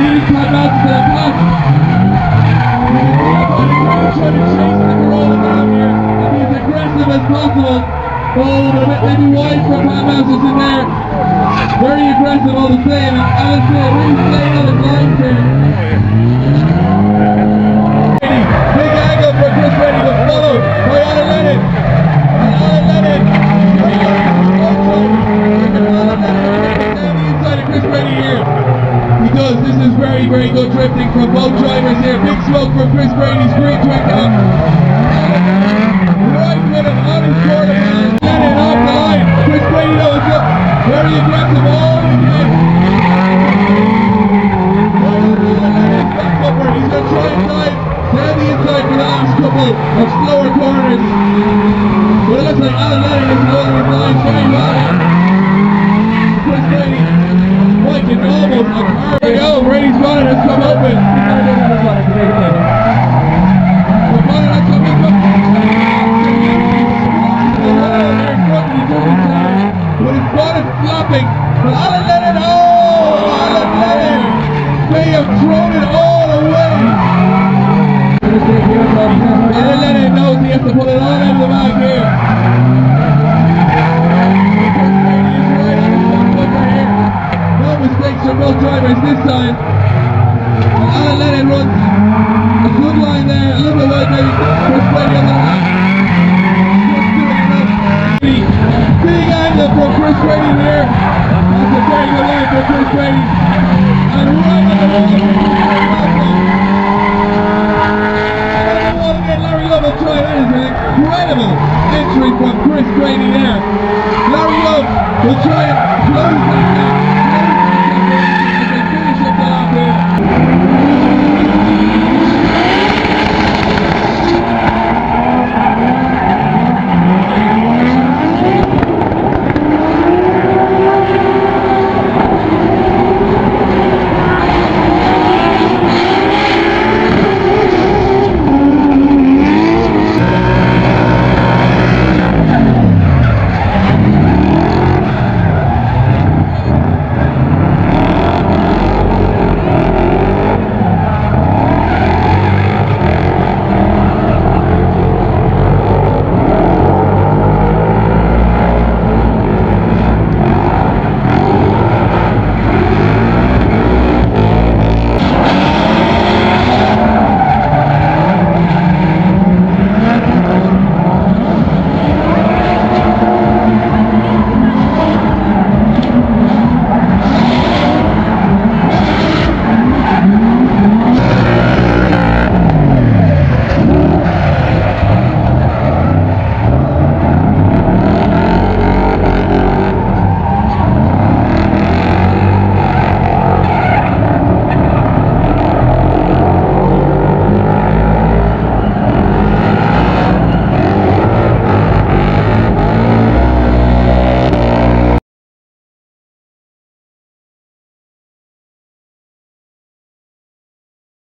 To the pack. Trying to chase the here be as aggressive as possible. Maybe in there. Very aggressive all the same. And Alan Sinnott really staying on his lines here. Big angle for Chris Reddy to follow by Alan Lennon. And Alan Lennon. Alan Lennon down the inside of Chris Reddy here. He does. This is very, very good drifting from both drivers here. Smoke from Chris Brady's green twinkle. Right with him on his corner. Alan Lennon off the line. Chris Brady is up. Very aggressive oh, all the way. He's going to try and inside for the last couple of slower corners. But it looks like Alan is holding his line very well. A good line there, a little bit wide maybe. Chris Brady on the line. Just doing. Big angle from Chris Brady there. That's a very good line for Chris Brady. And right on the wall. Larry Love try. That is incredible entry from Chris Brady there. Larry Love will try and close that.